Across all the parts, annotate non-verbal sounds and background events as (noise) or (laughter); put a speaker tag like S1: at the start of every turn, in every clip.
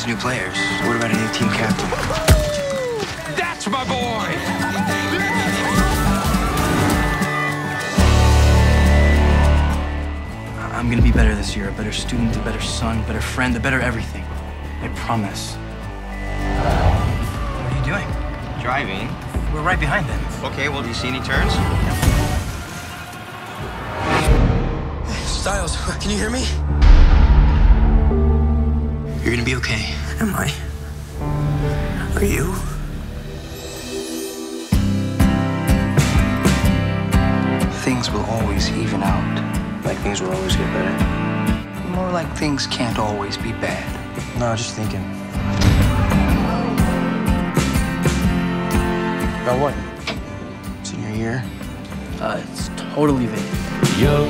S1: needs new players. What about a new team captain?
S2: That's my boy!
S1: I'm gonna be better this year. A better student, a better son, a better friend, a better everything. I promise. What are you doing?
S3: Driving.
S1: We're right behind them.
S3: Okay, well, do you see any turns?
S1: Stiles, (laughs) can you hear me? You're gonna be okay.
S4: Am I? Are you?
S1: Things will always even out.
S3: Like things will always get better.
S1: More like things can't always be bad.
S3: No, just thinking.
S1: About what?
S3: Senior year.
S1: Uh, it's totally vague.
S2: You're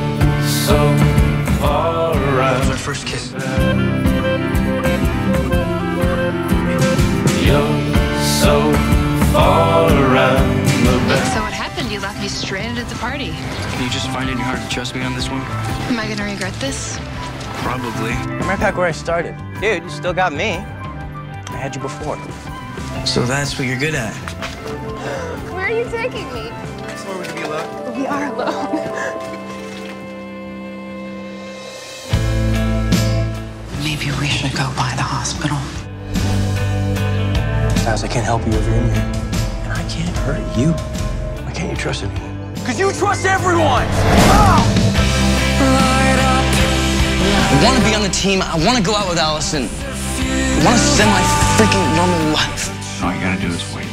S5: happened? You left me stranded at the party.
S1: Can you just find it in your heart to trust me on this one?
S5: Am I gonna regret this?
S1: Probably.
S3: I'm right back where I started. Dude, you still got me. I had you before.
S1: So that's what you're good at.
S6: Where are you taking me?
S1: Where would you be alone?
S6: We are alone.
S4: Maybe we should go by the hospital.
S3: Stiles, I can't help you if you're in here. And I can't hurt you. Why can't you trust anyone? Because you trust everyone!
S7: I want to be on the team. I want to go out with Allison. I want to spend my freaking normal life.
S2: All you gotta do is wait.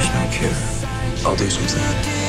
S3: Just don't care. I'll do something.